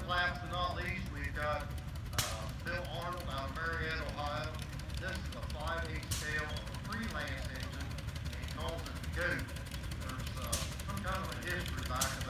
And last but not least, we've got uh, Bill Arnold out of Marietta, Ohio. This is a 5/8 scale freelance engine. He calls it the GOAT. There's uh, some kind of a history back of to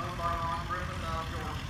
owned by Ron Griffin, now George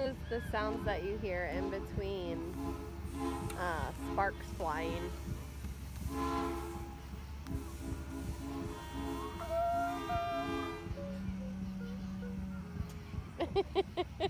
is the sounds that you hear in between uh, sparks flying.